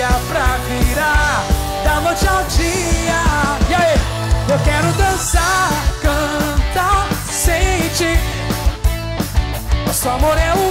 dia pra virar da noite ao dia. E aí? Eu quero dançar, cantar, sentir. Nosso amor é o